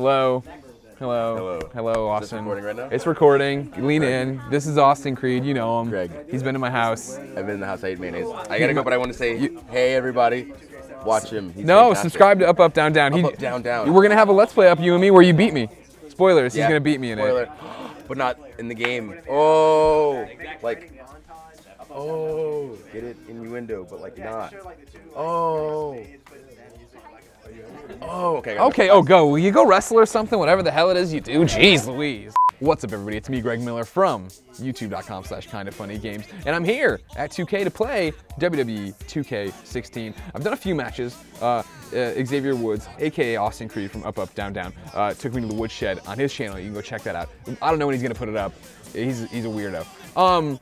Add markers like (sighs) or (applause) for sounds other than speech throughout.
Hello. Hello. Hello. Hello, Is this Austin. recording right now? It's recording. Lean in. This is Austin Creed. You know him. Greg. He's been in my house. I've been in the house. I ate mayonnaise. I gotta go, but I want to say, hey everybody, watch him. He's No, fantastic. subscribe to Up Up Down Down. Up, Up, Down, Down. We're gonna have a Let's Play up you and me where you beat me. Spoilers. Yeah, He's gonna beat me in spoiler. it. but not in the game. Oh, like, oh, get it innuendo, but like not. Oh. Oh, okay. I got it. Okay. Oh, go. Will you go wrestle or something? Whatever the hell it is you do. Jeez Louise. What's up, everybody? It's me, Greg Miller from YouTube.com slash Kinda Funny Games, and I'm here at 2K to play WWE 2K16. I've done a few matches. Uh, uh, Xavier Woods, aka Austin Creed from Up Up Down Down, uh, took me to the woodshed on his channel. You can go check that out. I don't know when he's gonna put it up. He's he's a weirdo. Um,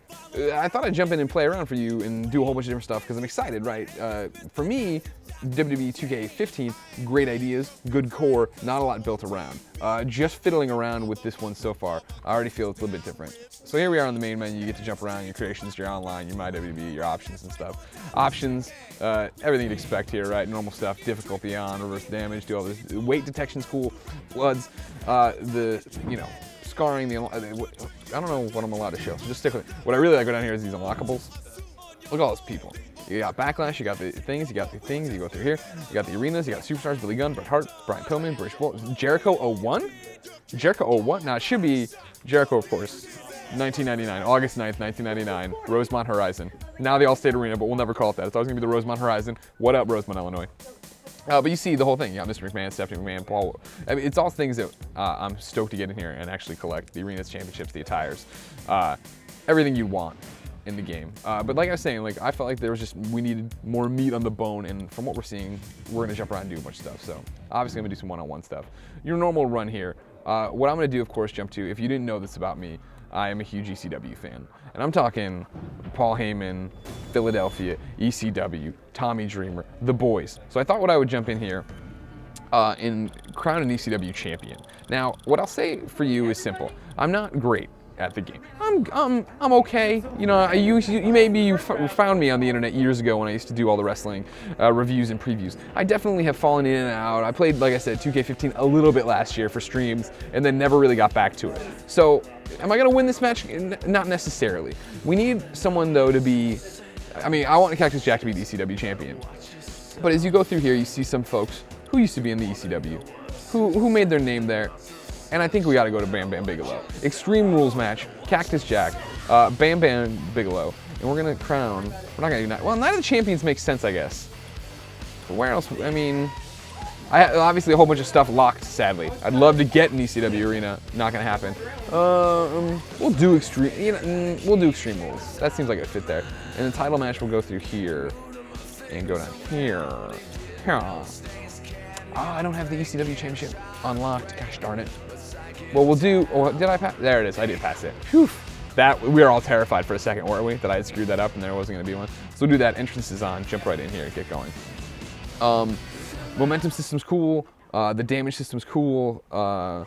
I thought I'd jump in and play around for you and do a whole bunch of different stuff because I'm excited, right? Uh, for me, WWE 2K15, great ideas, good core, not a lot built around. Uh, just fiddling around with this one so far, I already feel it's a little bit different. So here we are on the main menu. You get to jump around your creations, your online, your My WWE, your options and stuff. Options, uh, everything you'd expect here, right? Normal stuff, difficulty on, reverse damage, do all this. Weight detection's cool, bloods, uh, the, you know, scarring, the, uh, I don't know what I'm allowed to show, so just stick with it. What I really like down here is these unlockables. Look at all those people. You got Backlash, you got the things, you got the things, you go through here. You got the arenas, you got superstars, Billy Gunn, Bret Hart, Brian Pillman, British Bull, Jericho 01? Jericho 01? Now it should be Jericho, of course. 1999, August 9th, 1999, Rosemont Horizon. Now the Allstate Arena, but we'll never call it that. It's always gonna be the Rosemont Horizon. What up, Rosemont, Illinois? Uh, but you see the whole thing. Got Mr. McMahon, Stephanie McMahon, Paul. I mean, it's all things that uh, I'm stoked to get in here and actually collect. The arenas, championships, the attires, uh, everything you want in the game. Uh, but like I was saying, like I felt like there was just we needed more meat on the bone, and from what we're seeing, we're gonna jump around and do a bunch of stuff. So obviously, I'm gonna do some one-on-one stuff. Your normal run here. Uh, what I'm gonna do, of course, jump to. If you didn't know this about me, I am a huge ECW fan, and I'm talking Paul Heyman, Philadelphia, ECW, Tommy Dreamer, The Boys. So I thought what I would jump in here uh, and crown an ECW champion. Now, what I'll say for you is simple. I'm not great at the game. I'm, I'm, I'm okay. You know, I use, you, maybe you found me on the internet years ago when I used to do all the wrestling uh, reviews and previews. I definitely have fallen in and out. I played, like I said, 2K15 a little bit last year for streams and then never really got back to it. So, am I gonna win this match? Not necessarily. We need someone though to be. I mean, I want Cactus Jack to be the ECW champion. But as you go through here, you see some folks who used to be in the ECW, who, who made their name there. And I think we got to go to Bam Bam Bigelow. Extreme Rules match, Cactus Jack, uh, Bam Bam Bigelow. And we're to crown, we're not to do Night. Well, Night of the Champions makes sense, I guess. But where else? I mean, I obviously a whole bunch of stuff locked, sadly. I'd love to get an ECW arena, not to happen. Um, we'll do Extreme, you know, mm, we'll do Extreme Rules. That seems like it fit there. And the title match will go through here and go down here. Here. Oh, I don't have the ECW championship unlocked. Gosh darn it. Well, we'll do. Oh, did I pass? There it is. I did pass it. Phew. That we were all terrified for a second, weren't we? That I had screwed that up and there wasn't going to be one. So we'll do that. Entrance is on. Jump right in here and get going. Um, momentum system's cool. Uh, the damage system's cool. Uh,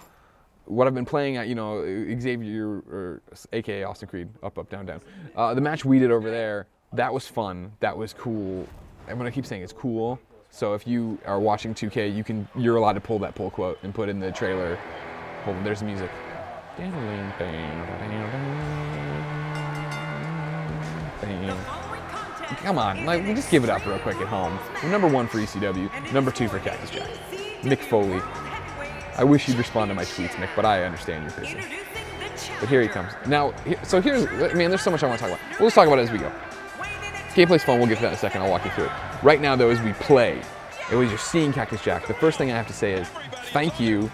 what I've been playing at, you know, Xavier or AKA Austin Creed, up, up, down, down. Uh, the match we did over there, that was fun. That was cool. I'm gonna keep saying it's cool. So if you are watching 2K, you can you're allowed to pull that pull quote and put in the trailer. Hold on, there's the music. Come on, like we just give it up real quick at home. Number one for ECW, number two for Cactus Jack. Mick Foley. I wish you'd respond to my tweets, Mick, but I understand you're busy. But here he comes. Now, so here's, man, there's so much I want to talk about. We'll just talk about it as we go. Gameplay's fun. We'll get to that in a second. I'll walk you through it. Right now, though, as we play, and as you're seeing Cactus Jack, the first thing I have to say is thank you,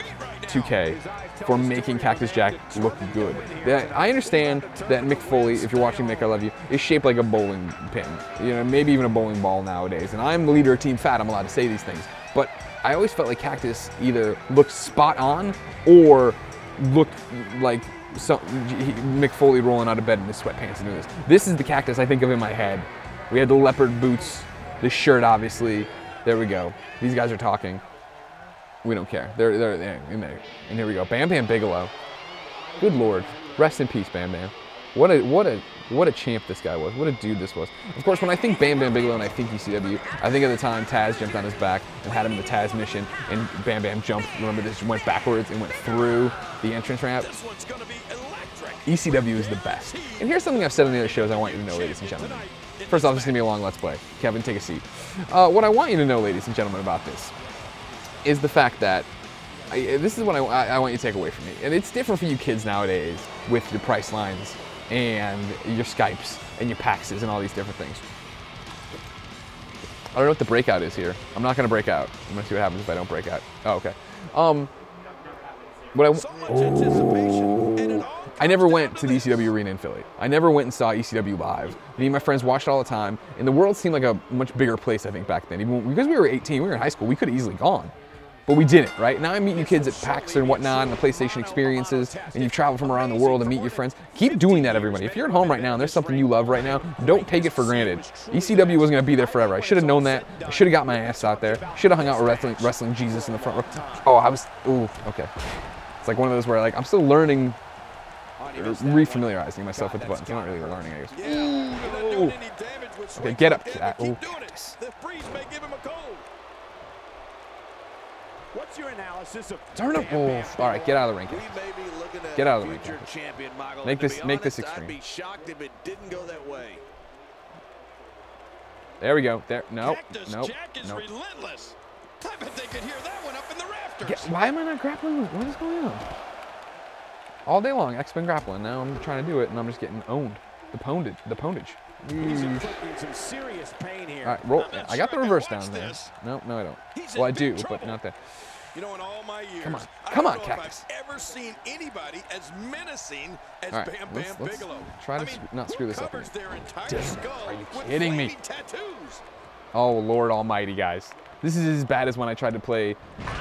2K, for making Cactus Jack look good. I understand that Mick Foley, if you're watching Mick, I love you, is shaped like a bowling pin. You know, maybe even a bowling ball nowadays. And I'm the leader of Team Fat. I'm allowed to say these things. But I always felt like Cactus either looked spot on or looked like Mick Foley rolling out of bed in his sweatpants and doing this. This is the Cactus I think of in my head. We had the leopard boots, the shirt, obviously. There we go. These guys are talking. We don't care. They're, they're, they're in there. And here we go. Bam Bam Bigelow. Good lord. Rest in peace, Bam Bam. What a what a what a champ this guy was. What a dude this was. Of course, when I think Bam Bam Bigelow and I think ECW, I think at the time Taz jumped on his back and had him in the Taz mission, and Bam Bam jumped. Remember this went backwards and went through the entrance ramp. This one's gonna be electric. ECW is the best. And here's something I've said on the other shows I want you to know, ladies and gentlemen. First off, this is going to be a long Let's Play. Kevin, take a seat. Uh, what I want you to know, ladies and gentlemen, about this is the fact that I, this is what I, I, want you to take away from me. And it's different for you kids nowadays with your price lines and your Skypes and your Paxes and all these different things. I don't know what the breakout is here. I'm not going to break out. I'm going to see what happens if I don't break out. Oh, okay. Um, what I, So much anticipation. And it all I never went to the ECW arena in Philly. I never went and saw ECW live. Me and my friends watched it all the time, and the world seemed like a much bigger place, I think, back then. Even because we were 18, we were in high school, we could have easily gone. But we didn't, right? Now I meet you kids at PAX and whatnot, and the PlayStation experiences, and you've traveled from around the world and meet your friends. Keep doing that, everybody. If you're at home right now and there's something you love right now, don't take it for granted. ECW wasn't going to be there forever. I should have known that. I should have got my ass out there. Should have hung out with wrestling, wrestling Jesus in the front row. Oh, I was, ooh, okay. It's like one of those where like I'm still learning refamiliarizing myself with the buttons. I'm not really learning, I guess. Yeah, you're not doing any damage with Okay, get up, cat. Ooh, doing it. cactus. The breeze may give him a cold. What's your analysis of Turn up. Bam Bam Oh, all right, get out of the ring. We Cat. may be looking at Get out of the ring, champion, Michael. Make To be this- make this extreme. I'd be shocked if it didn't go that way. There we go. There. No. Cactus No. Jack is No. relentless. I bet they could hear that one up in the rafters. Get, why am I not grappling? with- What is going on? All day long, X been grappling. Now I'm trying to do it, and I'm just getting owned. The pondage. The pondage. He's Mm. inflicting some serious pain here. All right, roll. I'm I got the sure reverse down there. this. No, no, I don't. He's Well, I do, big but not that. You know, in all my years, Come on. I Come don't on, know Cactus. If I've ever seen anybody as menacing as All right, Bam Bam let's- let's Bigelow. try to I mean, sc- not screw this up covers again. their entire Damn it, skull are you kidding me? Tattoos. Oh Lord Almighty, guys! This is as bad as when I tried to play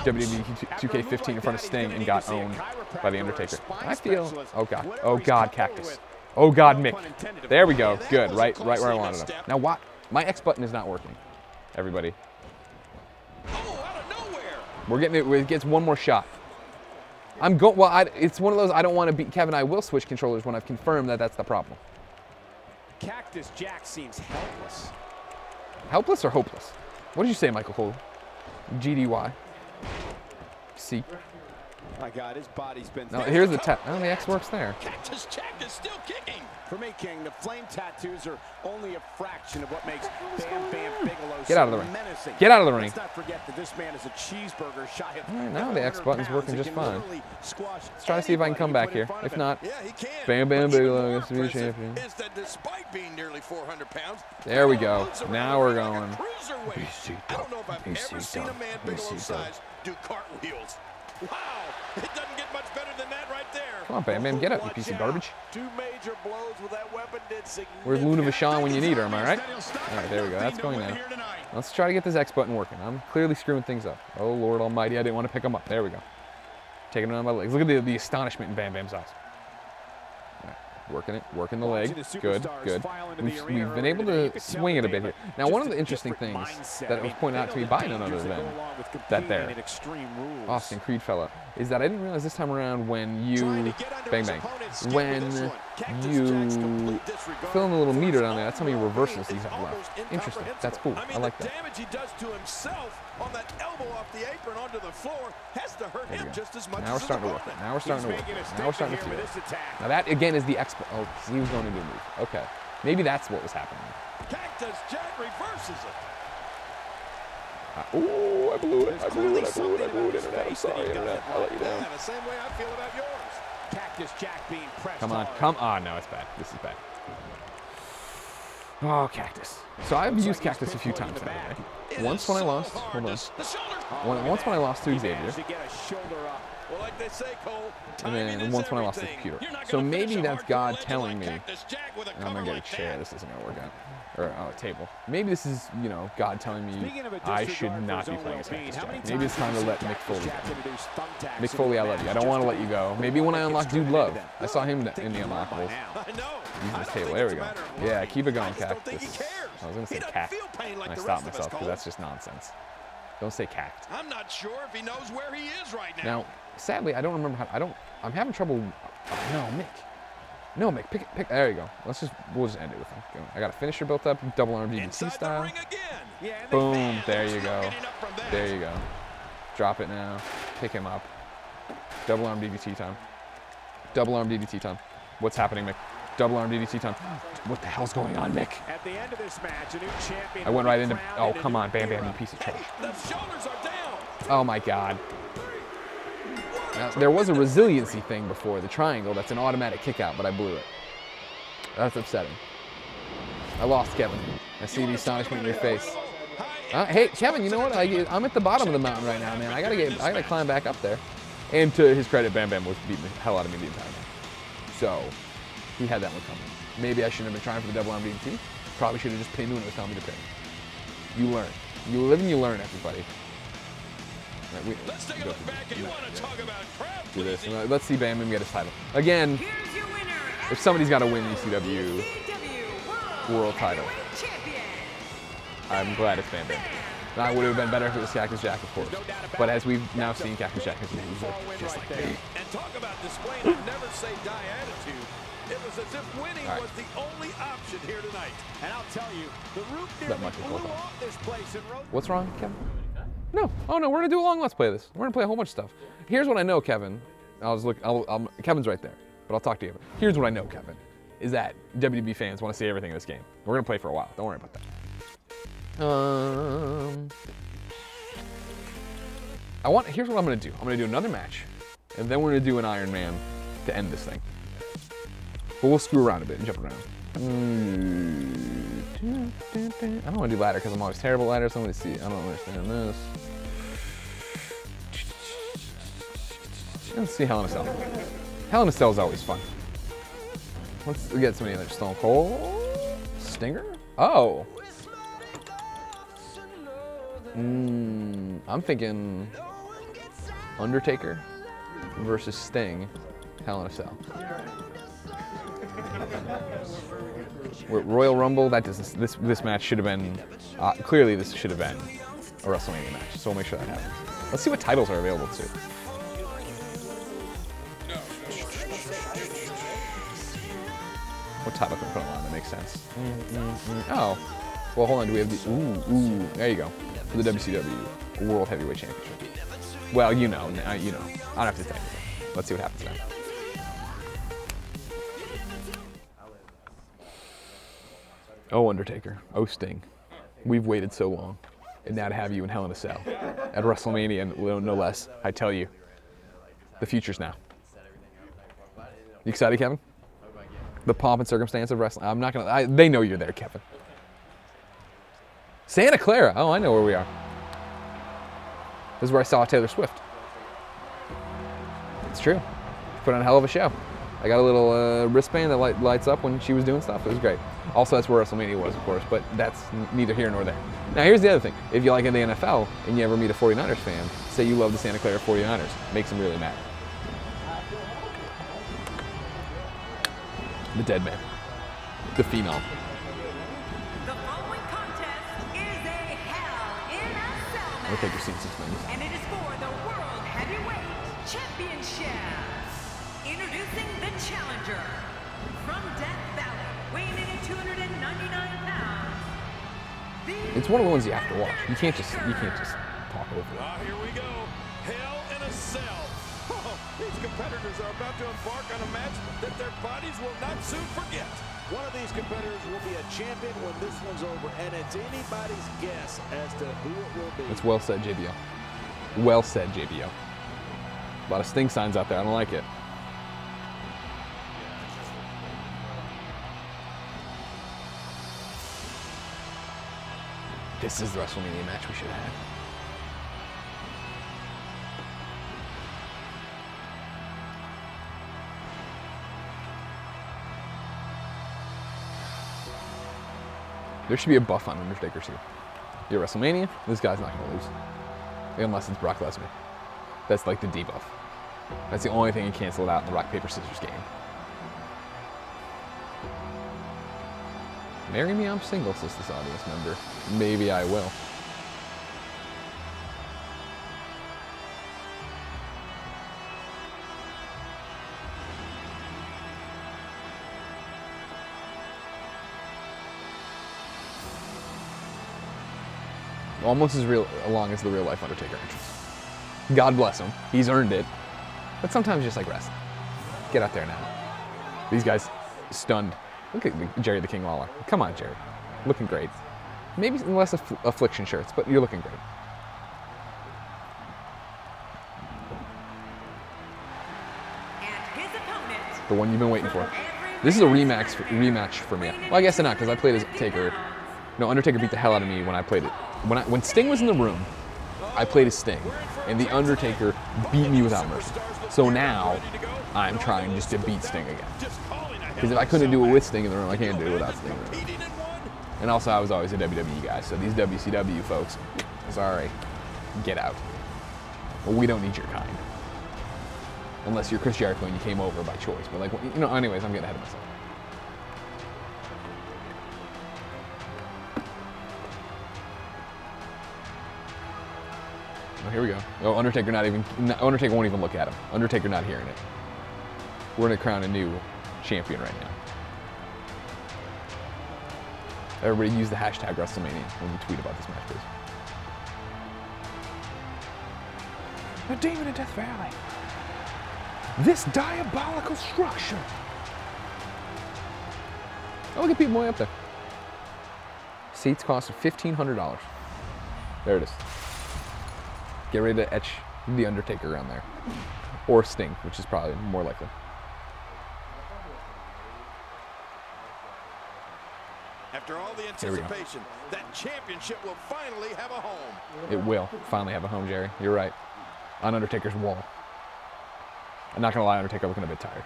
WWE 2K15 in front of Sting and got owned by the Undertaker. I feel. Oh God! Oh God! Cactus! Oh God! Mick! There we go. Good. Right. Right where I wanted him. Now what? My X button is not working. Everybody, Oh, out of nowhere. we're getting it. It gets one more shot. I'm going. Well, I, it's one of those. I don't want to beat Kevin. I will switch controllers when I've confirmed that that's the problem. Cactus Jack seems helpless. Helpless or hopeless? What did you say, Michael Cole? GDY. C. My God, his body's been. No, here's the tap. Oh, the X works there. Cactus Jack is still kicking. For me, King, the flame tattoos are only a fraction of what makes Bam Bam Bigelow Get so out of the ring. menacing. Get out of the ring. Let's not forget that this man is a cheeseburger shy of All right, now the X button's working just fine. squash Let's try to see if I can come back here. If not, Yeah, he can. Bam Bam But Bigelow more gets to be the champion. Is that despite being nearly 400 pounds, There we go. Now we're going. cruiserweight. I don't know if I've PC ever seen a man PC Bigelow's size do cartwheels. Wow, it doesn't get much better than that right there. Come on, Bam Bam, get up, you piece of garbage. Two major blows with that weapon did Where's Luna Vachon when you need her, am I right? All right, there we go. That's going now. Let's try to get this X button working. I'm clearly screwing things up. Oh, Lord Almighty, I didn't want to pick him up. There we go. Taking him on my legs. Look at the, the astonishment in Bam Bam's eyes. Working it, working the leg. Good, good. file into the We've, we've been able to swing it a bit here. Now, one of the interesting things that I was pointed out to me by none other than go along with that there. in extreme rules. Austin Creed fella is that I didn't realize this time around when you Trying to get under bang bang when with this one. Cactus you Jack's complete disregard fill in the little meter down there. That's how many reversals these have left. Interesting. That's cool. I like that. Damage he does to himself on that elbow off the apron onto the floor has to hurt him go. just as much Now we're as starting to work. opponent. Now we're starting to work. Now we're starting to feel it. this attack. Now that again is the expo. Oh, he was going to do a move. Okay, maybe that's what was happening. Cactus Jack reverses it. Uh, ooh, I blew it. I blew it. I blew it. I blew it. Internet. I'm face that he sorry, internet. I let you Yeah, down. the same way I feel about yours. Cactus Jack being pressed Come on, hard. come on. No, it's bad. This is bad. Oh, cactus. So I've used cactus a few times now. Today. Once when I lost. Hold on. to- The shoulder. One- look at once when I lost to Xavier. managed to get a shoulder up. Well, like they say, Cole, And then once when I lost the computer. So maybe that's God telling me. Cactus Jack with a I'm gonna get a chair. This isn't gonna work out. Or a table. Maybe this is, you know, God telling me Speaking of a I should not be playing as Cactus Jack. Maybe it's time to let Mick Foley go. Jack introduce thumbtacks Mick Foley, I love you. I don't want to let you go. Maybe when I unlock Dude Love. I saw him in the you won by unlockables. now. I know. Using I this table. There we go. Yeah, keep it going, I just don't think he Cactus. I was gonna say doesn't cact. feel pain like and I stopped rest of us, myself because that's just nonsense. Don't say cact. I'm not sure if he knows where he is right now. Now, sadly, I don't remember how. I don't. I'm having trouble. Oh, no, Mick. No, Mick, pick it, pick. There you go. Let's just, we'll just end it with him. I got a finisher built up, double arm DDT the style. Yeah, Boom, failed. there you go. Getting up from that. There you go. Drop it now. Pick him up. Double arm DDT time. Double arm DDT time. What's happening, Mick? Double arm DDT time. What the hell's going on, Mick? At the end of this match, a new champion I went right into. Oh, come on, Bam Bam, you piece of trash. The shoulders are down. Oh my god. Now, there was a resiliency thing before, the triangle, that's an automatic kick out, but I blew it. That's upsetting. I lost Kevin. I see the astonishment in your face. Uh, hey, Kevin, you know what? I, I'm at the bottom of the mountain right now, man. I gotta get, I gotta climb back up there. And to his credit, Bam Bam was beating the hell out of me the entire time. So, he had that one coming. Maybe I shouldn't have been trying for the double arm DDT. Probably should have just pinned when it was telling me to pin. You learn. You live and you learn, everybody. All right, we- Let's take a look back and you want to talk about crowd do this. pleasing. Uh, Let's see Bam Bam get his title. Again, Here's your winner. If somebody's gotta win and ECW ECW World title. I'm glad it's Bam Bam. Now, it would have been better if it was Cactus Jack, of course. But as we've now seen, Cactus Jack has moves Fall like, win just like there. me. And talk about displaying a never say die attitude. It was as if winning right. was the only option here tonight. And I'll tell you, the roof nearly blew off this place in Rose. What's wrong, Kevin? No. Oh no, we're gonna do a long let's play this. We're gonna play a whole bunch of stuff. Here's what I know, Kevin. I was look. I'll, I'll, Kevin's right there, but I'll talk to you. Here's what I know, Kevin, is that WWE fans want to see everything in this game. We're gonna play for a while. Don't worry about that. Um. I want. Here's what I'm gonna do. I'm gonna do another match, and then we're gonna do an Iron Man to end this thing. But we'll screw around a bit and jump around. I don't want to do ladder because I'm always terrible ladder. So I'm gonna see. I don't understand this. Let's see Hell in a Cell. Hell in a Cell is always fun. Let's get some of the other Stone Cold Stinger. Oh. Mm, I'm thinking Undertaker versus Sting. Hell in a Cell. Royal Rumble, that does this this match should have been uh, clearly this should have been a WrestleMania match. So we'll make sure that happens. Let's see what titles are available too. What title can we put on that makes sense? Mm, mm, mm. Oh, well hold on. Do we have the ooh ooh? There you go for the WCW World Heavyweight Championship. Well, you know, you know. I don't have to tell you. Let's see what happens now. Oh, Undertaker. Oh, Sting. We've waited so long. And now to have you in Hell in a Cell at WrestleMania, no less, I tell you, the future's now. You excited, Kevin? The pomp and circumstance of wrestling. I'm not gonna. They know you're there, Kevin. Santa Clara. Oh, I know where we are. This is where I saw Taylor Swift. It's true. Put on a hell of a show. I got a little uh, wristband that light, lights up when she was doing stuff. It was great. Also, that's where WrestleMania was, of course, but that's neither here nor there. Now, here's the other thing. If you like in the NFL and you ever meet a 49ers fan, say you love the Santa Clara 49ers, makes them really mad. The dead man. The female. The following contest is a Hell in a Cell I'll take your seats challenger from Death Valley, weighing in at 299 pounds. It's one of the ones you have to watch. You can't just you can't just talk over it. Ah, here we go. Hell in a cell. (laughs) Oh, these competitors are about to embark on a match that their bodies will not soon forget. One of these competitors will be a champion when this one's over, and it's anybody's guess as to who it will be. It's well said, JBL. Well said, JBL. A lot of sting signs out there. I don't like it. This is the WrestleMania match we should have had. There should be a buff on Undertaker's here. You're WrestleMania, this guy's not gonna lose. Unless it's Brock Lesnar. That's like the debuff. That's the only thing you cancel out in the rock, paper, scissors game. Marry me, I'm single, says this audience member. Maybe I will. Almost as real long as the real life Undertaker entrance. God bless him. He's earned it. But sometimes just like wrestling. Get out there now. These guys stunned. Look at the- Jerry the King Lawler. Come on, Jerry. Looking great. Maybe less aff- affliction shirts, but you're looking great. And his opponent, The one you've been waiting for. This is a rematch rematch for me. Well, I guess not because I played as Taker. No, Undertaker beat the hell out of me when I played it. When I, when Sting was in the room, I played as Sting, and the Undertaker beat me without mercy. So now I'm trying just to beat Sting again. Because if I couldn't do it with Sting in the room, I can't do it without Sting in the room. And also, I was always a WWE guy, so these WCW folks, sorry, get out. We don't need your kind. Unless you're Chris Jericho and you came over by choice. But like, you know, anyways, I'm getting ahead of myself. Oh, here we go. Oh, Undertaker not even, Undertaker won't even look at him. Undertaker not hearing it. We're gonna crown a new champion right now. Everybody use the hashtag WrestleMania when you tweet about this match, please. The Demon in Death Valley. This diabolical structure. Oh, look at people way up there. Seats cost $1,500. There it is. Get ready to etch The Undertaker around there. Or Sting, which is probably more likely. After all the Here we go. anticipation, that championship will finally have a home. It will finally have a home, Jerry. You're right. On Undertaker's wall. I'm not gonna lie, Undertaker looking a bit tired.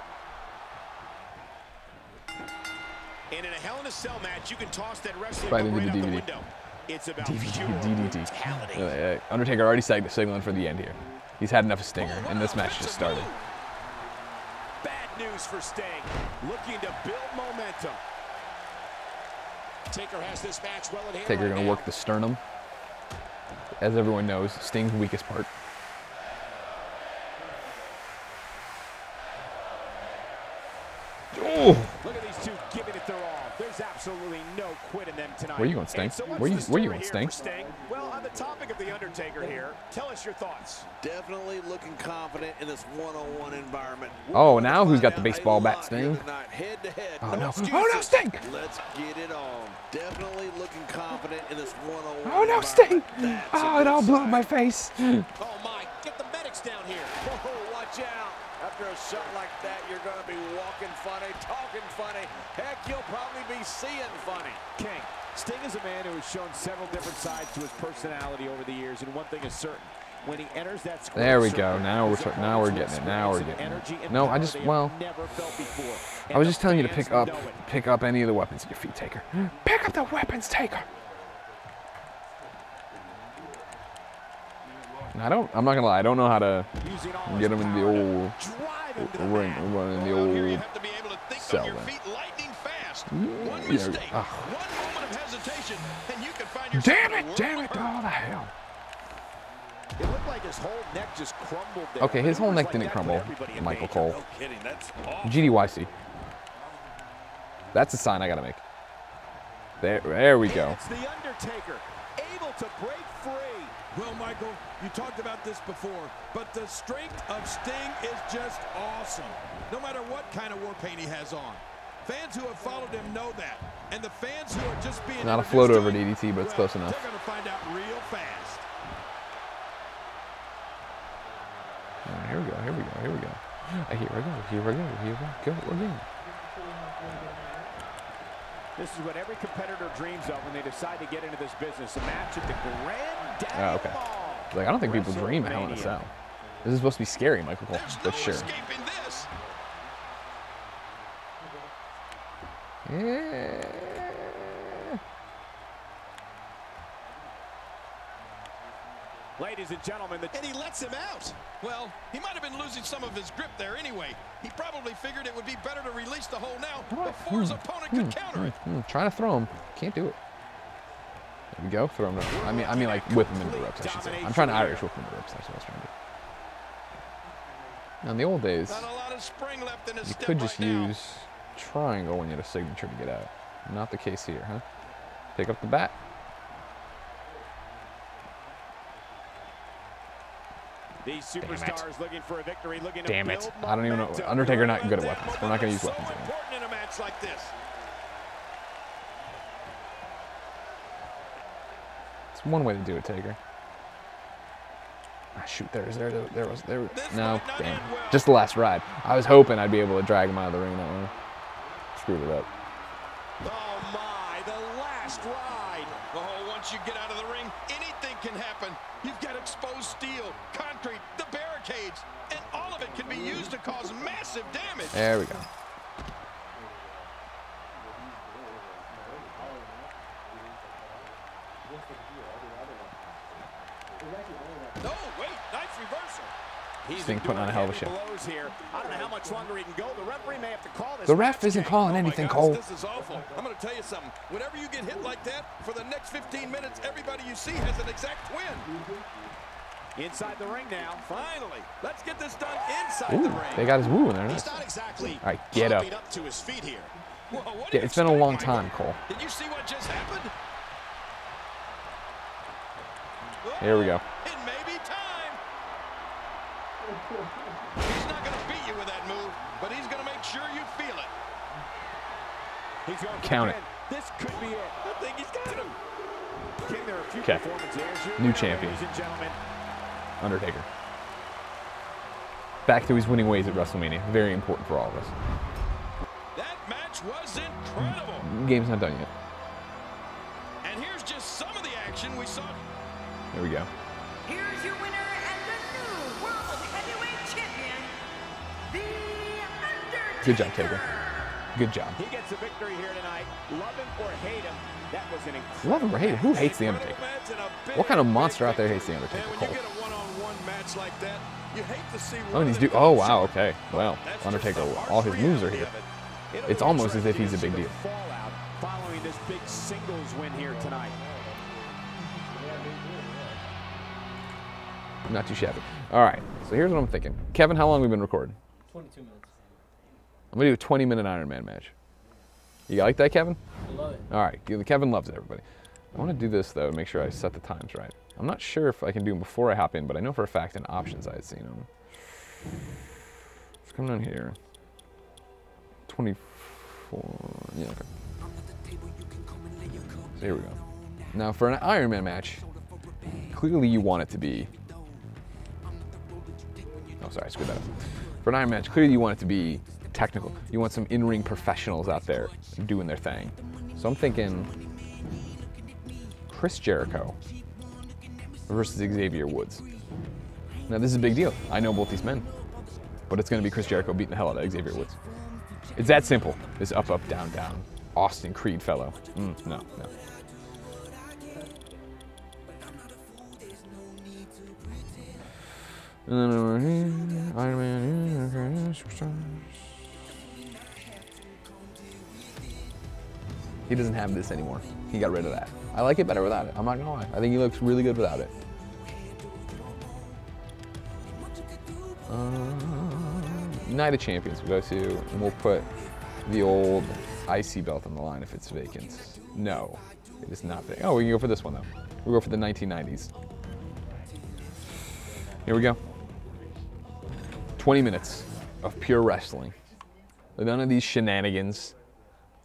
And in a Hell in a Cell match, you can toss that wrestling Right right the out the window. It's about DVD, DDT. Uh, Undertaker already sig- signaling for the end here. He's had enough of Stinger, and this match just started. Bad news for Sting. Looking to build momentum. Taker has this match well in hand. Taker right gonna now. work the sternum. As everyone knows, Sting's weakest part. Oh! Look at these two giving it their all. There's absolutely no quit in them tonight. Where you going, Sting? So what's Where you- the where you going, here Sting? Well, on the topic of the Undertaker here, tell us your thoughts. Definitely looking confident in this one-on-one environment. Oh, We're now who's got the baseball bat, lot Sting? tonight, Head to head. Oh, no. excuses. Oh, no, Sting! Let's get it on. Definitely looking confident in this one-on-one. Oh no, Sting! environment. That's Oh, it good all blew up my face. Oh my, get the medics down here. Whoa, watch out. After a shot like that, you're going to be walking funny, talking funny. Heck, you'll probably be seeing funny. King, Sting is a man who has shown several different sides to his personality over the years, and one thing is certain. When he enters that square There we circle, go. Now we're his now we're getting it. Now we're getting it. No, I just- well, never felt before. I was just telling you to pick up, pick up any of the weapons at your feet, Taker. (gasps) Pick up the weapons, Taker. I don't. I'm not gonna lie. I don't know how to get him in the old drive him to the ring, run in the Well, here you old have to be able to think cell on your then. feet lightning fast. Yeah, One yeah, mistake, one moment of hesitation, and you can find yourself Damn it! Damn it! Oh the hell! It looked like his whole neck just crumbled there. Okay, his whole neck like didn't crumble. Michael. Cole. No kidding. That's. GDYC. That's a sign I gotta make. There, there we go. It's the Undertaker, able to break free. Well, Michael, you talked about this before, but the strength of Sting is just awesome. No matter what kind of war paint he has on. Fans who have followed him know that. And the fans who are just being Not a float over DDT, but it's close enough. They're going to find out real fast. Alright, here we go. Here we go. Here we go. Here we go. Here we go. Here we go again. This is what every competitor dreams of when they decide to get into this business. A match at the Grand Ah, okay. Mall. Like I don't think people dream of Hell in a Cell. This is supposed to be scary, Michael Cole. There's But no sure. escaping this. Yeah. Ladies and gentlemen, the And he lets him out. Well, he might have been losing some of his grip there anyway. He probably figured it would be better to release the hold now before his opponent could counter it. Hmm, trying to throw him. Can't do it. There we go. Throw him. To, I mean, I mean, like whip him into the ropes. I should say. I'm trying to Irish whip him into the ropes. That's what I was trying to do. Now, in the old days, a lot of spring left in you could just right use triangle when you had a signature to get out. Not the case here, huh? Pick up the bat. These superstars looking for a victory, looking Damn to it. I don't even know. Undertaker not good at weapons. We're not going to use momentum weapons anymore. In a match like this. It's one way to do it, Taker. Ah, shoot, there, there, there was, there. No, damn. Just the last ride. I was hoping I'd be able to drag him out of the ring that way. Screwed it up. Oh my, the last ride. Once you get out of the ring, anything can happen. You've got exposed steel, concrete, the barricades, and all of it can be used to cause massive damage. There we go. No, wait, nice reversal. He's thing putting on a hell of a show. heavy here. I don't know how much longer he can go. The referee may have to call this. The ref isn't calling Oh anything, Cole. This is awful. I'm going to tell you something. Whenever you get hit like that, for the next 15 minutes, everybody you see has an exact twin. Inside the ring now. Finally, let's get this done inside Ooh, the ring. they got his woo in there. He's not exactly All right, get up. up to his feet here. Whoa, what Yeah, it's been a long Michael? time, Cole. Did you see what just happened? Here we go. Oh, It may be time. He's not going to beat you with that move, but he's going to make sure you feel it. He's going for Count it. pin. This could be it. I think he's got him. King, there a few 'Kay. performances. New winner, champion. Ladies and gentlemen. Undertaker. Back to his winning ways at WrestleMania. Very important for all of us. That match was incredible. Mm, game's not done yet. And here's just some of the action we saw. Here we go. Here's your winner Good job, Taker. Good job. He gets the victory here tonight. Love him or hate him, that was an incredible. Love him or hate him. Who hates The Undertaker? match and a big, What kind of monster out there hates The Undertaker, when Cole? you get a one-on-one match like that, you hate to see Oh, and he's do. Oh wow. Okay. Well, That's Undertaker. All his moves are here. it. It's almost as if he's a big deal. following this big singles win here tonight. Not too shabby. All right. So here's what I'm thinking. Kevin, how long have we been recording? 22 minutes. I'm gonna do a 20 minute Iron Man match. You like that, Kevin? I love it. All right. Kevin loves it, everybody. I want to do this though, make sure I set the times right. I'm not sure if I can do them before I hop in, but I know for a fact in options I had seen them. Let's come down here. 24. Yeah. Okay. So here we go. Now for an Iron Man match, clearly you want it to be. Oh, sorry, I screwed that up. For an Iron match, clearly you want it to be technical. You want some in-ring professionals out there doing their thing. So I'm thinking Chris Jericho versus Xavier Woods. Now this is a big deal. I know both these men, but it's going to be Chris Jericho beating the hell out of Xavier Woods. It's that simple. This up, up, down, down. Austin Creed fellow. Mm, no, no. And then over here, Iron Man, superstars. He doesn't have this anymore. He got rid of that. I like it better without it. I'm not gonna lie. I think he looks really good without it. Uh, Night of Champions we'll go to, and we'll put the old IC belt on the line if it's vacant. No, it is not vacant. Oh, we can go for this one though. We'll go for the 1990s. Here we go. 20 minutes of pure wrestling. None of these shenanigans,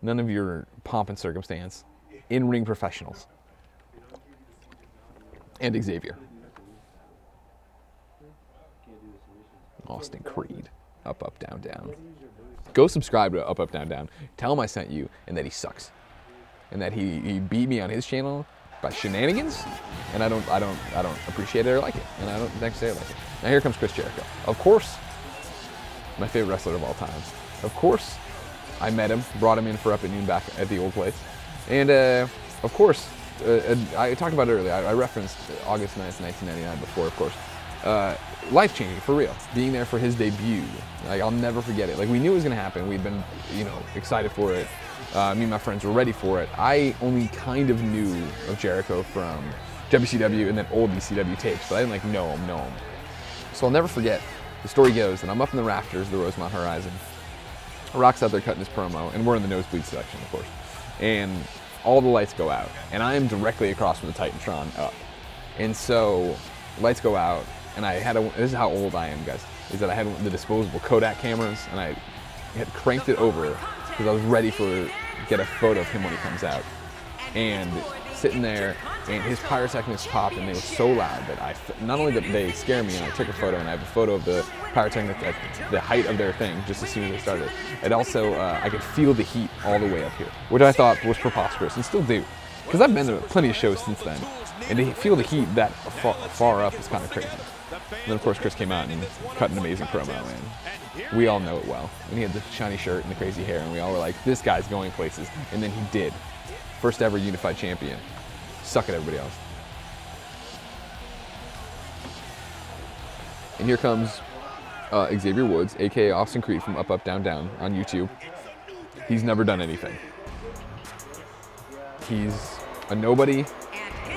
none of your pomp and circumstance. In ring professionals. And Xavier. Austin Creed. Up, up, down, down. Go subscribe to Up, Up, Down, Down. Tell him I sent you and that he sucks. And that he, he beat me on his channel by shenanigans. And I don't I don't I don't appreciate it or like it. And I don't necessarily like it. Now here comes Chris Jericho. Of course, my favorite wrestler of all time. Of course, I met him, brought him in for up at noon back at the old place. And uh, of course, uh, I talked about it earlier. I, referenced August 9th, 1999 before, of course. Uh, life changing for real. Being there for his debut, like I'll never forget it. Like we knew it was gonna happen. We'd been, you know, excited for it. Uh, me and my friends were ready for it. I only kind of knew of Jericho from WCW and then old ECW tapes, but I didn't like know him, know him. So I'll never forget. The story goes that I'm up in the rafters, of the Rosemont Horizon. Rock's out there cutting his promo, and we're in the nosebleed section, of course. And all the lights go out, and I am directly across from the Titantron up. And so lights go out, and I had a, this is how old I am, guys. Is that I had the disposable Kodak cameras, and I had cranked it over because I was ready for get a photo of him when he comes out, and sitting there, and his pyrotechnics popped, and they were so loud that I, not only did they scare me, and I took a photo, and I have a photo of the pyrotechnics at the height of their thing just as soon as they started. It also uh, I could feel the heat all the way up here, which I thought was preposterous, and still do, because I've been to plenty of shows since then, and to feel the heat that far, far up is kind of crazy. And then of course Chris came out and cut an amazing promo, and we all know it well. And he had the shiny shirt and the crazy hair, and we all were like, "This guy's going places," and then he did. First ever unified champion. Suck at everybody else. And here comes uh, Xavier Woods, aka Austin Creed from Up Up Down Down on YouTube. He's never done anything. He's a nobody.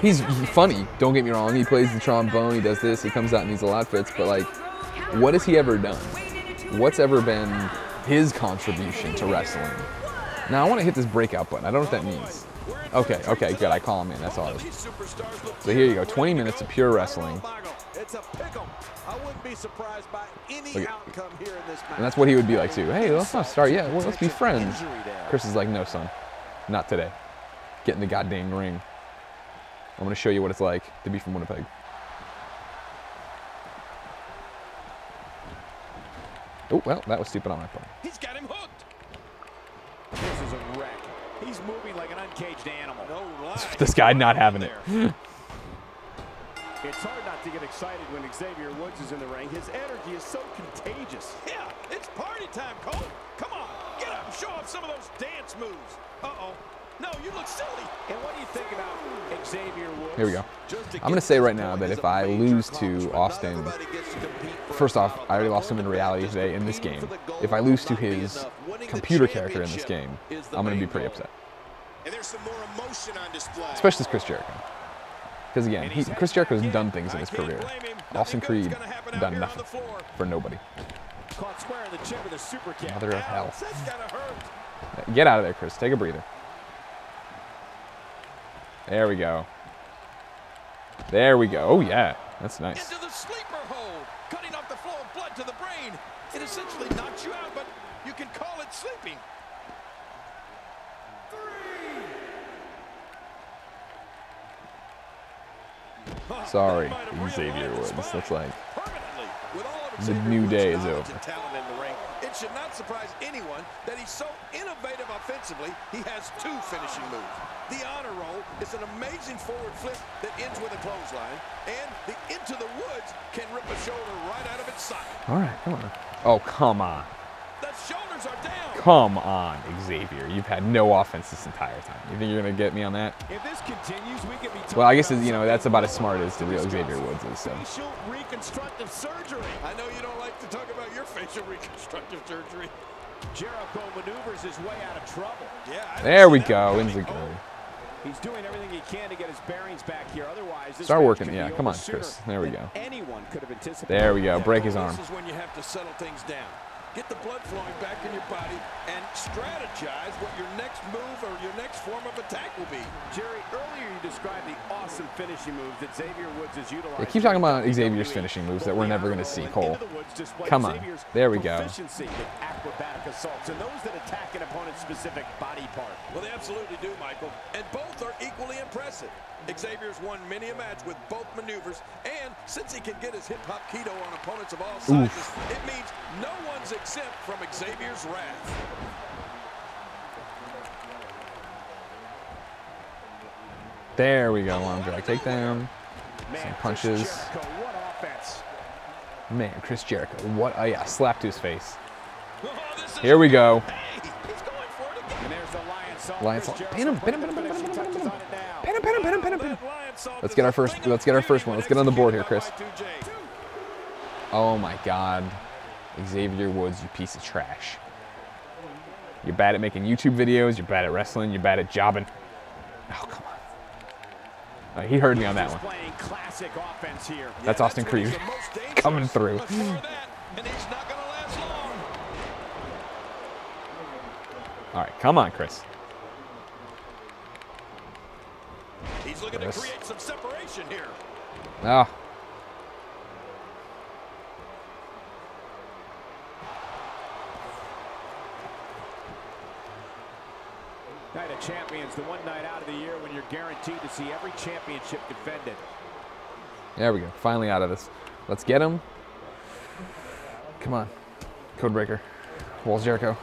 He's funny, don't get me wrong. He plays the trombone, he does this, he comes out in these outfits, but like, what has he ever done? What's ever been his contribution to wrestling? Now I want to hit this breakout button. I don't know what that means. Okay, okay, good. I call him in. That's all it is. So here you go. 20 minutes of pure wrestling. Look at-. And that's what he would be like too. Hey, let's not start yet. Well, let's be friends. Chris is like, no, son, not today. Get in the goddamn ring. I'm gonna show you what it's like to be from Winnipeg. Oh well, that was stupid on my part. He's got him hooked. This is a wreck. He's moving like an uncaged animal. No. This guy not having it. (laughs) It's hard not to get excited when Xavier Woods is in the ring. His energy is so contagious. Yeah, it's party time, Cole. Come on, get up and show off some of those dance moves. Uh-oh. No, you look silly. And what do you think about Xavier Woods? Here we go. I'm gonna say right now that if I lose to Austin, everybody gets to compete for First off, I already lost him in reality today in this game. for the gold If I lose to will not be his enough. Winning the computer character in this game, championship is the I'm gonna be pretty upset. And there's some more emotion on display. Especially Chris Jericho. Because again, he, Chris Jericho's done things in his career. Austin Creed good's gonna happen out done nothing for nobody. Caught square in the chin with a super kick. Mother of hell. Ouch, That's gotta hurt. Get out of there, Chris. Take a breather. There we go. There we go. Oh yeah, that's nice. Into the sleeper hold, cutting off the flow of blood to the brain. It essentially knocks you out, but you can call it sleeping. Sorry, That might have Xavier Woods. spine Looks like permanently. With the new day is over. and talent in the ring, it should not surprise anyone that he's so innovative offensively. He has two finishing moves. The honor roll is an amazing forward flip that ends with a clothesline, and the into the woods can rip a shoulder right out of its socket. All right, come on. Oh come on, The are down. come on, Xavier. You've had no offense this entire time. You think you're gonna get me on that? If this continues, we could be Well, I guess you know that's about as smart as the real Xavier Woods is. So reconstructive surgery. I know you don't like to talk about your facial (laughs) reconstructive surgery. Jericho maneuvers his way out of trouble. Yeah. There we go, coming. Enziguri. Oh. He's doing everything he can to get his bearings back here. Otherwise, Start working, yeah, come on, Chris. There we go. Anyone could have anticipated. There we go. Break his arm. This is when you have to settle things down. Get the blood flowing back in your body and strategize what your next move or your next form of attack will be. Jerry, earlier you described the awesome finishing moves that Xavier Woods has utilized. Yeah, keep talking about Xavier's finishing moves that we're never gonna see, Cole. into the woods display Come on. There we go. Proficiency acrobatic assaults and those that attack an opponent's specific body part. Well, they absolutely do, Michael. And both are equally impressive. Xavier's won many a match with both maneuvers, and since he can get his hip-hop keto on opponents of all sizes, it means no one's exempt from Xavier's wrath. There we go. long drag takedown. Some punches. Jericho, what offense. Man, Chris Jericho. What? Oh yeah, slap to his face. Oh, Here we go. Hey, he's going for it again. And there's the Lionsault. Lion Chris salt. Jericho Pin him, pin him, pin him, pin him, pin him, touches on it now. Pin him, pin him, pin him, pin him, pin him. Lionsault Let's get our first- let's get our first one. Let's get on the board here, Chris. Oh my God. Xavier Woods, you piece of trash. You're bad at making YouTube videos. You're bad at wrestling. You're bad at jobbing. Uh, he heard me on that one. That's Austin Creed coming through. All right, come on, Chris. He's looking Chris. to create some separation here. Ah. Night of Champions, the one night out of the year guaranteed to see every championship defended. There we go. Finally out of this. Let's get him. Come on. Codebreaker. Walls Jericho.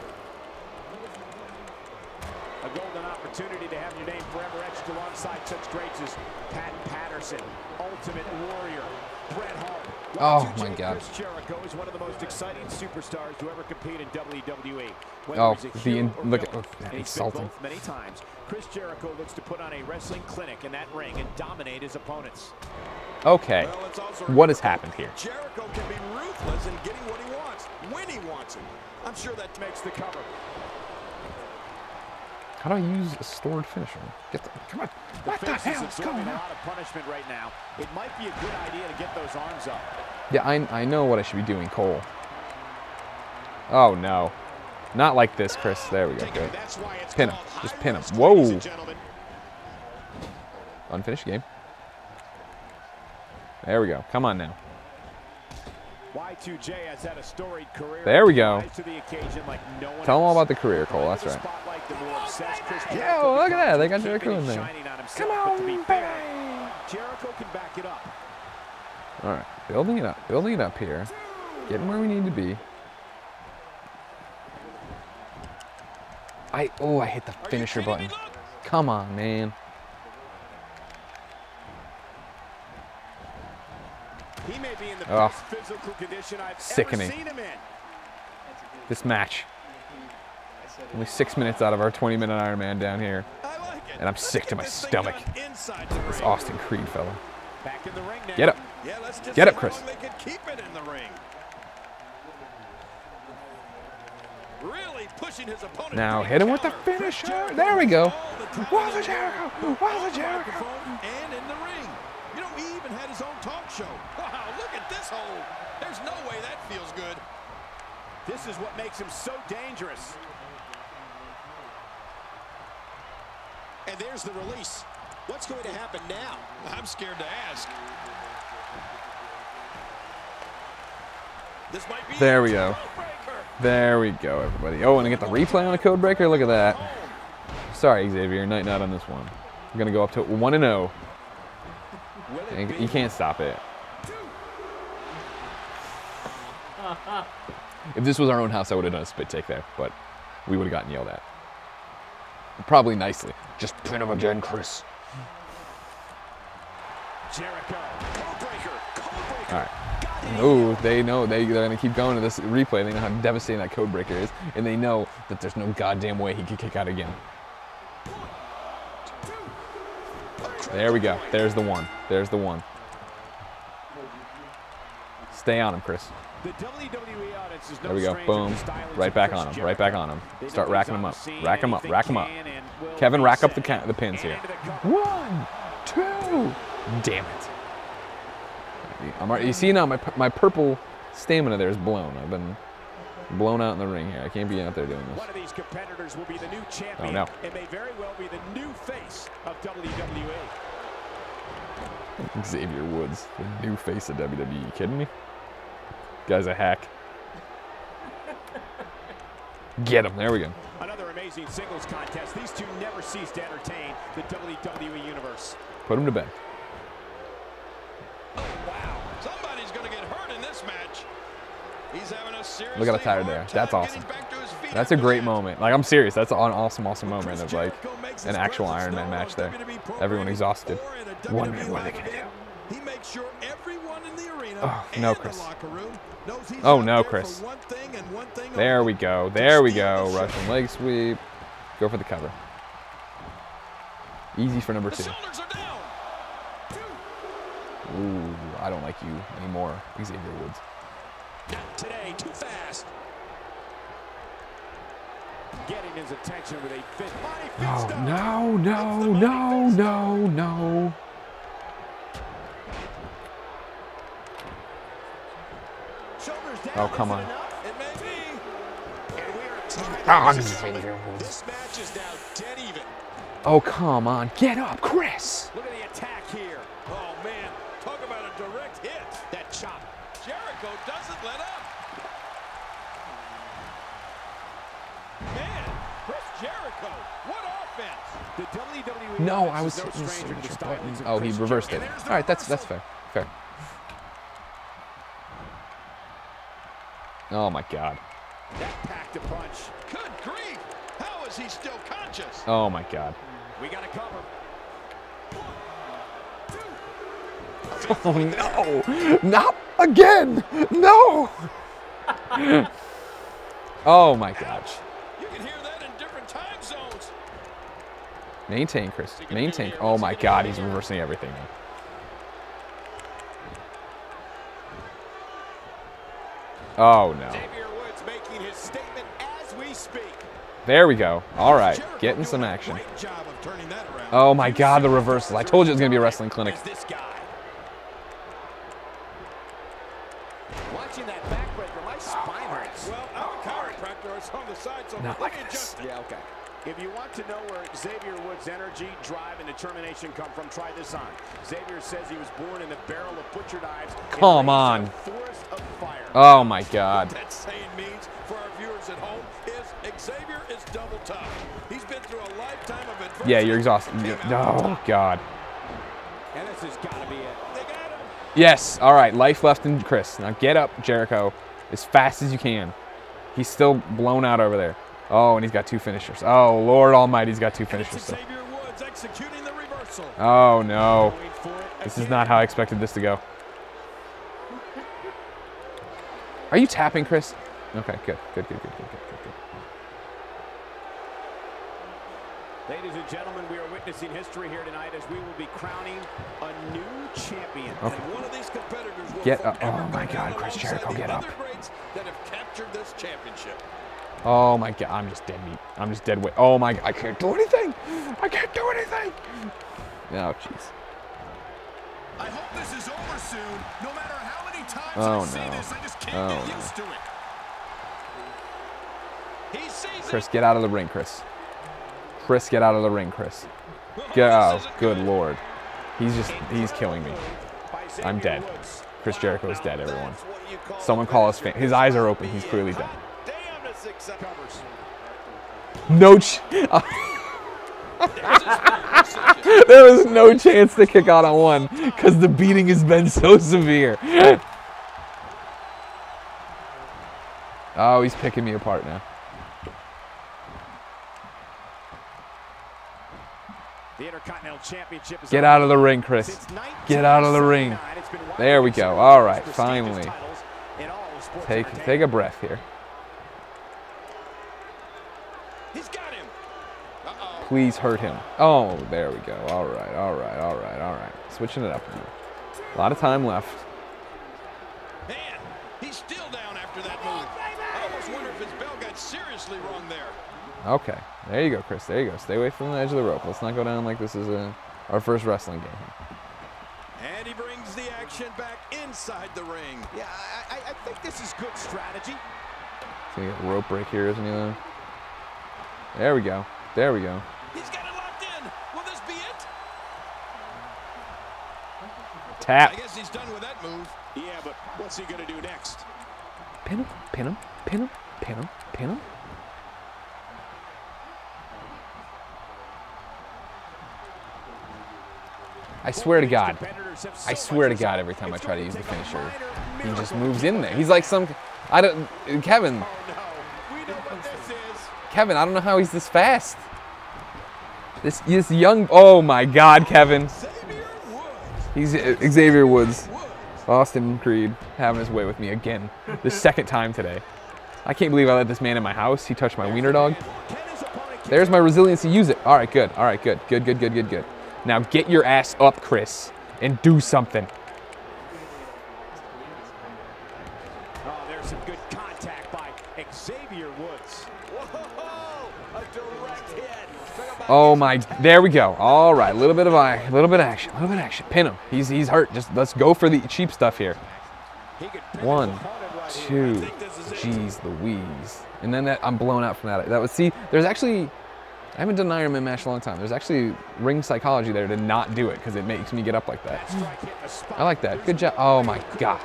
A golden opportunity to have your name forever etched alongside such greats as Pat Patterson, Ultimate Warrior, Bret Hart. Oh, my God. Jericho is one of the most exciting superstars to ever compete in WWE. Oh, the in- look at- and insulting. many times. Chris Jericho looks to put on a wrestling clinic in that ring and dominate his opponents. Okay. What has happened here? Jericho can be ruthless in getting what he wants when he wants it. I'm sure that makes the cover. How do I use a stored finisher? Get the, come on. The What the hell is going on? punishment right now. It might be a good idea to get those arms up. Yeah, I, I know what I should be doing, Cole. Oh, no. Not like this, Chris. There we go. Good. That's why it's Pin him. Just pin him. Whoa. ladies and gentlemen. Unfinished game. There we go. Come on now. Y2J has had a storied career. There we go. To the occasion like no one Tell them all about the career, Cole. That's right. spotlight, the more obsessed Chris Yeah, well, look at that. They got Jericho keeping in it there. on. Come But to be on, baby. Jericho can back it up. All right. Building it up. Building it up here. Getting where we need to be. I, oh, I hit the finisher button. Come on, man. He may be in the Ugh. best physical condition I've Sickening. ever seen him in. This match. Only six minutes out of our 20 minute Iron Man down here. Like. And I'm sick to my stomach. This. Austin Creed fella. Back in the ring now. Get up. Yeah, let's just Get up, Chris. They can keep it in the ring. Really pushing his opponent. Now hit him with the finisher. There we go. all the time Walls in of the Jericho. ring, Walls on of the Jericho. And in the ring. You know, he even had his own talk show. Wow, this hold. There's no way that feels good. This is what makes him so dangerous. And there's the release. What's going to happen now? I'm scared to ask. This might be There we go. There we go, everybody. Oh, and I get the replay on a code breaker. Look at that. Sorry, Xavier. Night night on this one. We're gonna go up to one and zero. Will it And be? You can't stop it. If this was our own house, I would have done a spit take there, but we would have gotten yelled at. Probably nicely. Just pin him again, Chris. Jericho. Codebreaker. Codebreaker. All right. Ooh, they know they, they're gonna keep going to this replay. They know how devastating that code breaker is, and they know that there's no goddamn way he could kick out again. There we go. There's the one. There's the one. Stay on him, Chris. The WWE audience is no There we go. Boom. Right back on him. Right back on him. Start racking him up. Rack him up. Rack him up. can and will Kevin, rack up the the pins here. And into the cover. One, two. Damn it. I'm already, you see now my, my purple stamina there is blown. I've been blown out in the ring here. I can't be out there doing this. One of these competitors will be the new champion no. and may very well be the new face of. WWE. Xavier Woods, the new face of WWE. You kidding me? Guy's a hack. Get him. There we go. Another amazing singles contest. These two never cease to entertain the WWE Universe. Put him to bed. Oh, wow. Somebody's going to get hurt in this match. He's having a serious Look at how tired they are. That's awesome. That's a great moment. Like I'm serious. That's an awesome, awesome moment of like an actual Iron Man match there. Everyone exhausted. One man, what are they gonna do? He makes sure everyone in the arena Oh, no, Chris. locker room knows he's Oh, no, Chris. one thing and one thing There we go. There we go. Russian leg sweep. Go for the cover. Easy for number two. shoulders are down. Ooh, I don't like you anymore, Xavier Woods. Not today. Too fast. Getting his attention with a fit body Oh, no, no, no, no, no. Shoulders down. Oh, come Is it on. enough? It may be. And we are tied. Ah, Ladies and Xavier gentlemen, Woods. This match is now dead even. Oh, come on. Get up, Chris. Look at the attack here. Oh, man. Talk about a direct hit. That chop. Jericho doesn't let up. Man, Chris Jericho, what offense. The WWE No, I was no hitting the the signature stylings button. of Oh, he reversed it. All right, that's that's fair. Fair. Oh my god. That packed a punch. Good grief. How is he still conscious? Oh my god. We got to cover. (laughs) Oh no! Not again! No! (laughs) oh my gosh. You can hear that in different time zones. Maintain, Chris. Maintain. Oh my god, he's reversing everything. Oh, no. There we go. All right, getting some action. Oh my God, the reversal! I told you it was gonna be a wrestling clinic. Not like this. Yeah, okay. If you want to know where Xavier Woods' energy, drive, and determination come from, try this on. Xavier says he was born in the barrel of butcher. Come on. Forest of fire. Oh my god. That saying means for our viewers at home is Xavier is double tough. He's been through a lifetime of adversity. Yeah, you're exhausted. and You- came out oh, on Oh god. And this has got to be it. They got him. Yes. All right, life left in Chris. Now get up, Jericho, as fast as you can. He's still blown out over there. Oh, and he's got two finishers. Oh, Lord Almighty, he's got two finishers. It's Xavier Woods executing the reversal. Oh no. Going for it This is not how I expected this to go. Are you tapping, Chris? Okay, good, good, good, good, good, good, good. Ladies and gentlemen, we are witnessing history here tonight as we will be crowning a new champion. Okay. And one of these competitors will get uh, up. Oh my God, Chris Jericho, get up. That have captured this championship. Oh my God, I'm just dead meat. I'm just dead weight. Oh my God, I can't do anything. I can't do anything. Oh, jeez. I hope this is over soon, no matter how Oh, no. this, I just can't Oh, get no. to it. He sees Chris, get out of the ring, Chris. Chris, get out of the ring, Chris. Oh, this oh, good lord. He's just, he's killing me. I'm dead. Chris Jericho is dead, everyone. That's what you call Someone call his fan. His eyes are open. He's clearly dead. Damn, that's exciting. Covers. No ch- (laughs) (laughs) There was no chance to kick out on one because the beating has been so severe. Oh, he's picking me apart now. The Intercontinental Championship is Get out of the ring, Chris. Get out of the ring. 1979, it's been widely There we go. All one of the right, finally. prestigious titles in all of sports Take take a breath here. He's got him. Uh-oh. Please hurt him. Oh, there we go. All right, all right, all right, all right. Switching it up. A lot of time left. Man, he's still down after that move. I almost wonder if his bell got seriously wrong there. Okay, there you go, Chris. There you go. Stay away from the edge of the rope. Let's not go down like this is a, our first wrestling game. And he brings the action back inside the ring. Yeah, I, I, I think this is good strategy. So you get a rope break here, isn't he? Though? There we go. There we go. He's got it locked in. Will this be it? Tap. I guess he's done with that move. Yeah, but what's he going to do next? Pin him. Pin him. Pin him. Pin him. Pin him. I swear to God. Competitors have so I swear to God, every time I try to use the finisher, he just moves in there. He's like some, I don't, Kevin, Oh no, we know what this is. Kevin, I don't know how he's this fast. This, this young, oh my God, Kevin. He's Xavier Woods. Austin Creed having his way with me again, the second time today. I can't believe I let this man in my house. He touched my wiener dog. There's my resiliency. Use it. All right, good. All right, good. Good, good, good, good, good. Now get your ass up, Chris, and do something. Oh, there's some good contact by Xavier Woods. Whoa, a direct hit. Talk about Oh my, there we go. All right, a little bit of eye, a little bit of action, a little bit of action. Pin him. He's he's hurt. Just let's go for the cheap stuff here. One, two, jeez Louise. And then that, I'm blown out from that. That was see. There's actually, I haven't done an Iron Man match in a long time. There's actually ring psychology there to not do it because it makes me get up like that. I like that. Good job. Oh my God.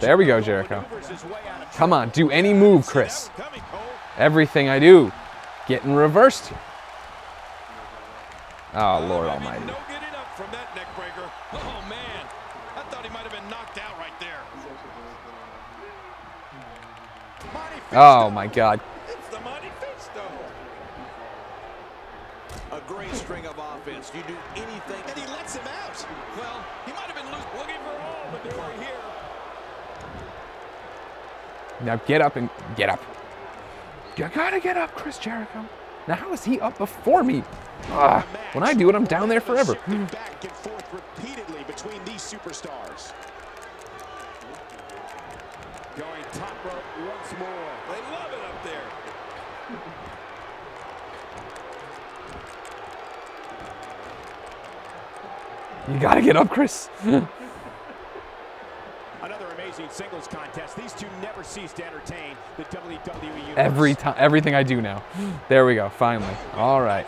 There we go, Jericho. Come on, do any move, Chris. Everything I do, getting reversed. Oh, Lord Almighty. Oh, man. I thought he might have been knocked out right there. Oh, my God. A great string of offense. You do anything. And he lets him out. Well, he might have been loose, looking for all, but they were here. Now get up and get up. You gotta get up, Chris Jericho. Now, how is he up before me? Ah, when I do it, I'm down there forever. Back and forth repeatedly between these superstars. Going top rope once more. They love it up there. You gotta get up, Chris. (laughs) Amazing singles contest. These two never cease to entertain the WWE Universe. Every time, everything I do now. There we go, finally. All right.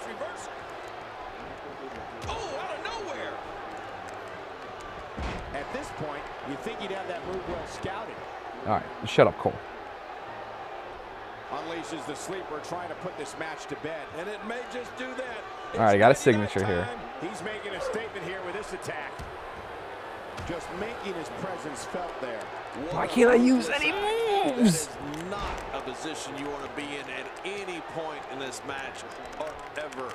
Oh, out of nowhere. At this point, you think you'd have that move well scouted. All right, shut up, Cole. Unleashes the sleeper, trying to put this match to bed. And it may just do that. All right, I got a signature here. He's making a statement here with this attack. Just making his presence felt there. Why can't I use any moves? That is not a position you want to be in at any point in this match or ever.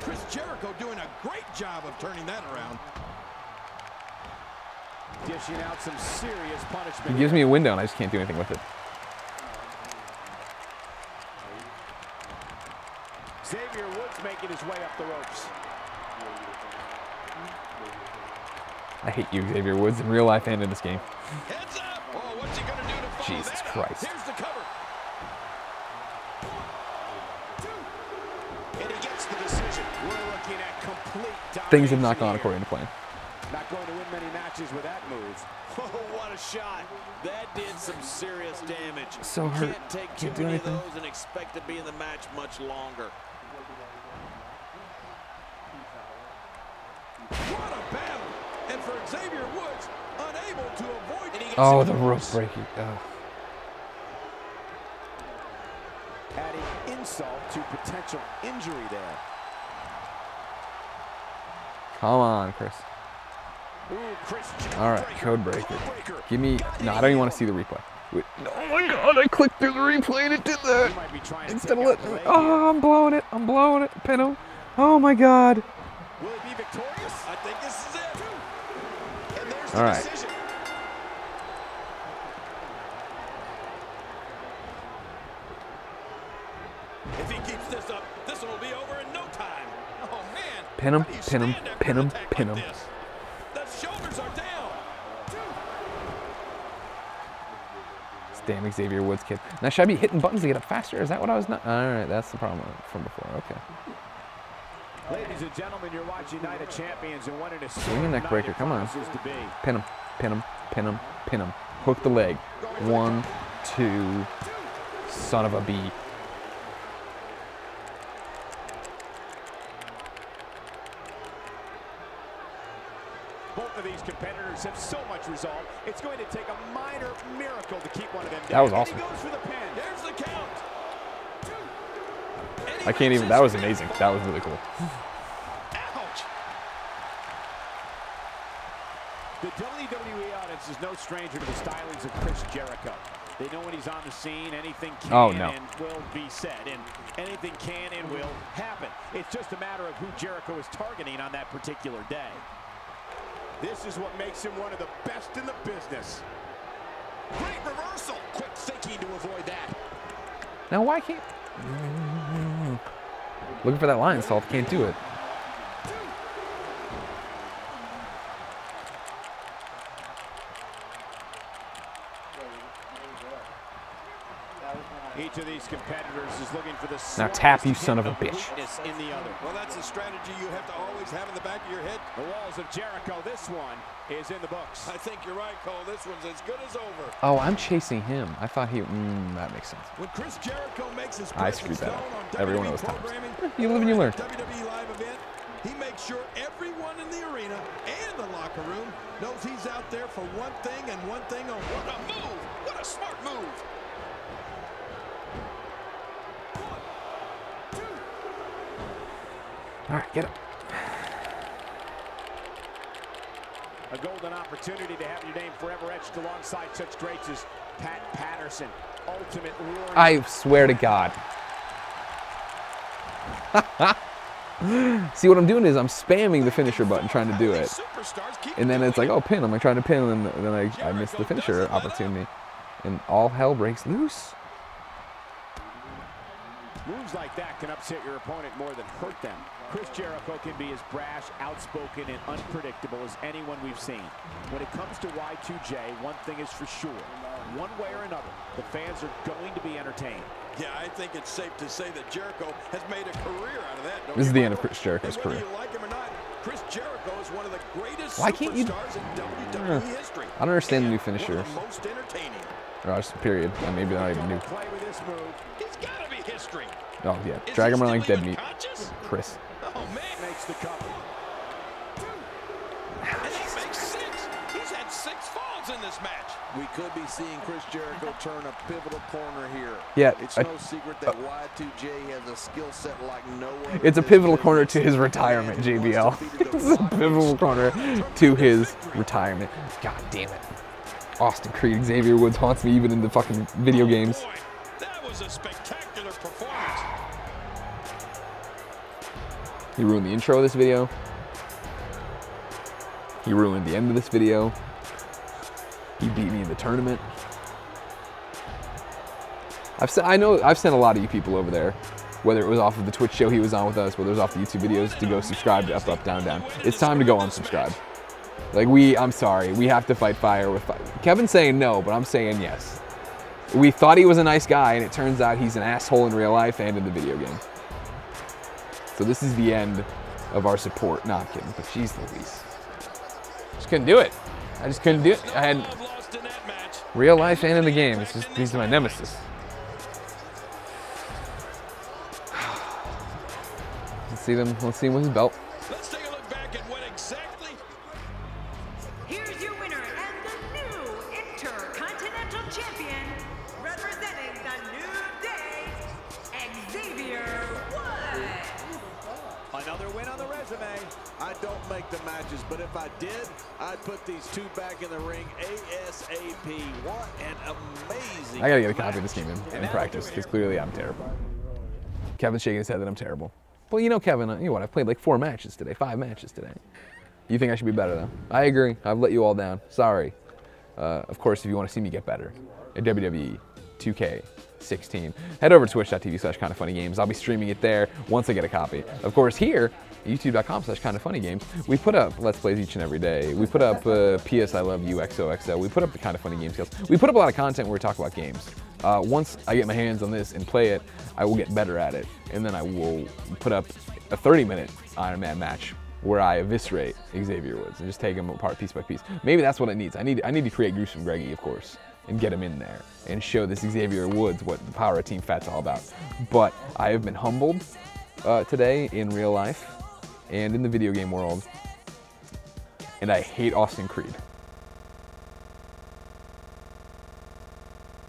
Chris Jericho doing a great job of turning that around. Dishing out some serious punishment. He gives me a window and I just can't do anything with it. Xavier Woods making his way up the ropes. I hate you, Xavier Woods, in real life and in this game. Heads up. Oh, what's he to do to Jesus? Christ. Here's the cover. And he gets the decision. We're looking at complete Things have not gone according to plan. Not going to win many matches with that move. (laughs) Oh, what a shot. That did some serious damage. So hurt. Can't take Can't do many of anything. those and expect to be in the match much longer. What a battle. And for Xavier Woods, unable to avoid And he gets Oh, the close. rope breaking. Ugh. Adding insult to potential injury there. Come on, Chris. All right, code breaker. Give me. No, I don't even want to see the replay. Wait. Oh my God! I clicked through the replay and it did that. Instead of letting. Oh, I'm blowing it. I'm blowing it. Pin him. Oh my God. here. Will he be victorious? I think this is it. And there's the All right. decision. If he keeps this up, this will be over in no time. Oh, man. Pin him, How do you pin him, pin him, pin him. this? The shoulders are down. Damn Xavier Woods kid. Now should I be hitting buttons to get up faster? Is that what I was not? All right, that's the problem from before. Okay. Ladies and gentlemen, you're watching Night of Champions and one of the Swing a neck breaker, come on. promises to be. Pin him, pin him, pin him, pin him. Hook the leg. One, two. Son of a bee. Both of these competitors have so much resolve. It's going to take a minor miracle to keep one of them down. That was awesome. He goes for the pin. There's the count. And he I can't even. That was amazing. That was really cool. Ouch. The WWE audience is no stranger to the stylings of Chris Jericho. They know when he's on the scene, anything can Oh, no. and will be said, and anything can and will happen. It's just a matter of who Jericho is targeting on that particular day. This is what makes him one of the best in the business. Great reversal. Quick thinking to avoid that. Now why can't? Looking for that Lionsault. Can't do it. Each of these competitors is looking for the Now tap, you son of a bitch. in the other. Well, that's a strategy you have to always have in the back of your head. The walls of Jericho. This one is in the books. I think you're right, Cole. This one's as good as over. Oh, I'm chasing him. I thought he. Mm, that makes sense. When Chris Jericho makes his I screwed that up. on Everyone WWE knows times. You live and you learn. WWE live event, He makes sure everyone in the arena and the locker room knows he's out there for one thing and one thing only. What a move! What a smart move! All right, get up. A golden opportunity to have your name forever etched alongside such greats as Pat Patterson, Ultimate. I swear to God. (laughs) See, what I'm doing is I'm spamming the finisher button trying to do it. And then it's like, oh, pin. I'm like trying to pin, and then, then I, I miss the finisher opportunity. And all hell breaks loose. Moves like that can upset your opponent more than hurt them. Chris Jericho can be as brash, outspoken, and unpredictable as anyone we've seen. When it comes to Y2J, one thing is for sure. One way or another, the fans are going to be entertained. Yeah, I think it's safe to say that Jericho has made a career out of that. This is the end of Chris Jericho's And whether career. you like him or not, Chris Jericho is one of the greatest Why can't you- superstars in WWE Yeah. Hmm. history. I don't understand the new And finishers. the most entertaining. Or just period. And maybe not even new. Play with this move. He's got to be history. Oh, yeah. Is Drag he him around like dead meat. conscious? Chris. Oh, man. Makes the cover. And he makes six. He's had six falls in this match. We could be seeing Chris Jericho turn a pivotal corner here. Yeah, It's I- no secret that Y2J has a skill set like no other. It's a pivotal corner to his retirement, Man JBL. (laughs) It's a pivotal corner to his retirement. God damn it. Austin Creed, Xavier Woods haunts me even in the fucking video oh, games. Boy, that was a spectacular He ruined the intro of this video. He ruined the end of this video. He beat me in the tournament. I've sent, I know I've sent a lot of you people over there, whether it was off of the Twitch show he was on with us, whether it was off the YouTube videos, to go subscribe to Up Up Down Down. It's time to go unsubscribe. Like we, I'm sorry, we have to fight fire with fire. Kevin's saying no, but I'm saying yes. We thought he was a nice guy, and it turns out he's an asshole in real life and in the video game. So this is the end of our support. Not kidding, but jeez Louise. Just couldn't do it. I just couldn't do it. I had real life and in the game. It's just these are my nemesis. (sighs) Let's see them. Let's see him with his belt. In because clearly I'm terrible. Kevin's shaking his head that I'm terrible. Well, you know, Kevin, uh, you know what? I've played like four matches today, five matches today. You think I should be better though? I agree. I've let you all down. Sorry. Uh, of course, if you want to see me get better at WWE 2K16, head over to twitch.tv slash Kinda Funny Games. I'll be streaming it there once I get a copy. Of course, here, youtube.com slash Kinda Funny Games, we put up Let's Plays each and every day. We put up uh, PS I Love You XOXO. We put up the kind of funny games skills. We put up a lot of content where we talk about games. Uh, once I get my hands on this and play it, I will get better at it. And then I will put up a 30 minute Iron Man match where I eviscerate Xavier Woods and just take him apart piece by piece. Maybe that's what it needs. I need I need to create Gruesome Greggy, of course, and get him in there and show this Xavier Woods what the power of Team Fat's all about. But I have been humbled uh, today in real life and in the video game world, and I hate Austin Creed.